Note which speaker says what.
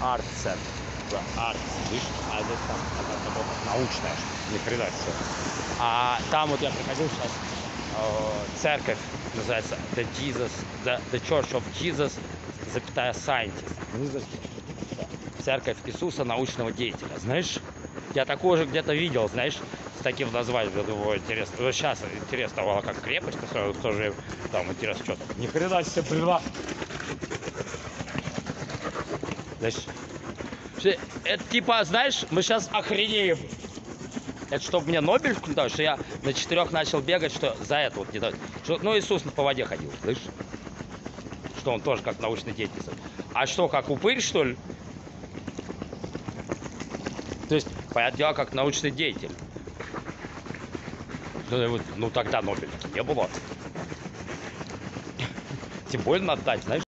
Speaker 1: Арт Центр. Да, Арт, видишь, а здесь там работа научная, ни хрена себе. А там вот я приходил сейчас, церковь называется The Jesus, The, the Church of Jesus, запятая Scientist. Церковь Иисуса научного деятеля. Знаешь, я такое же где-то видел, знаешь, с таким названием. Я думаю, интересно. Вот сейчас интересно, а как крепость тоже там интересно, что там. Ни хрена себе прила. Что- это типа, знаешь, мы сейчас охренеем. Это чтобы мне Нобелевку не дали, что я на четырех начал бегать, что за это вот не дают. Что, ну, Иисус по воде ходил, слышишь? Что он тоже как научный деятель. А что, как упырь, что ли? То есть, понятное дело, как научный деятель. Ну, ну, тогда Нобелевки не было. Тем более надо дать, знаешь?